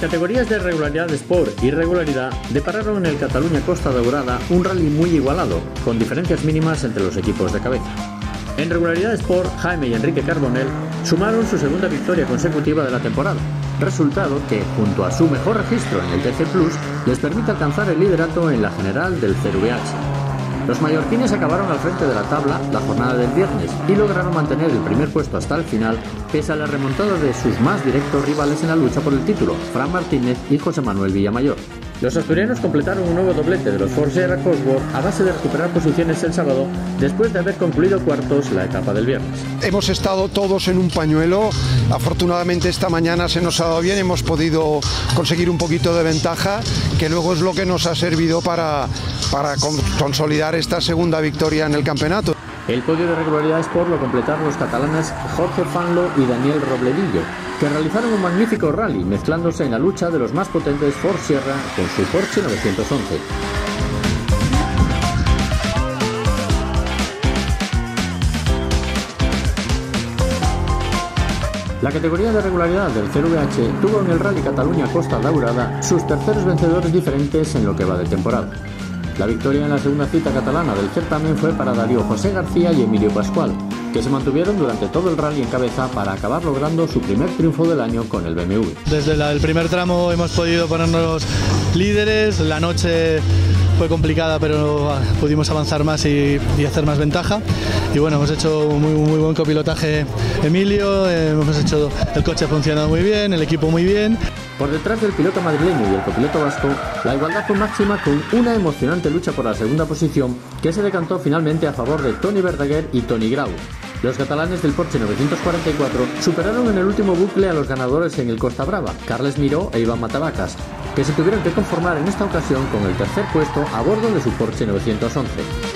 categorías de regularidad Sport y regularidad depararon en el Cataluña Costa Daurada un rally muy igualado, con diferencias mínimas entre los equipos de cabeza. En regularidad Sport, Jaime y Enrique Carbonell sumaron su segunda victoria consecutiva de la temporada, resultado que, junto a su mejor registro en el TC Plus, les permite alcanzar el liderato en la general del CRVH. Los mallorquines acabaron al frente de la tabla la jornada del viernes y lograron mantener el primer puesto hasta el final, pese a la remontada de sus más directos rivales en la lucha por el título, Fran Martínez y José Manuel Villamayor. Los asturianos completaron un nuevo doblete de los Forcera Cosworth a base de recuperar posiciones el sábado después de haber concluido cuartos la etapa del viernes. Hemos estado todos en un pañuelo. Afortunadamente esta mañana se nos ha dado bien, hemos podido conseguir un poquito de ventaja, que luego es lo que nos ha servido para consolidar esta segunda victoria en el campeonato. El podio de regularidad Sport lo completaron los catalanes Jorge Fanlo y Daniel Robledillo, que realizaron un magnífico rally mezclándose en la lucha de los más potentes Ford Sierra con su Porsche 911. La categoría de regularidad del CRVH tuvo en el Rally Cataluña Costa Daurada sus terceros vencedores diferentes en lo que va de temporada. La victoria en la segunda cita catalana del certamen fue para Darío José García y Emilio Pascual, que se mantuvieron durante todo el rally en cabeza para acabar logrando su primer triunfo del año con el BMW. Desde el primer tramo hemos podido ponernos líderes, la noche fue complicada pero pudimos avanzar más y, hacer más ventaja y bueno hemos hecho muy, muy buen copilotaje Emilio, eh, hemos hecho el coche ha funcionado muy bien, el equipo muy bien por detrás del piloto madrileño y el copiloto vasco, la igualdad fue máxima con una emocionante lucha por la segunda posición que se decantó finalmente a favor de Tony Verdaguer y Tony Grau. Los catalanes del Porsche 944 superaron en el último bucle a los ganadores en el Costa Brava, Carles Miró e Iván Matavacas, que se tuvieron que conformar en esta ocasión con el tercer puesto a bordo de su Porsche 911.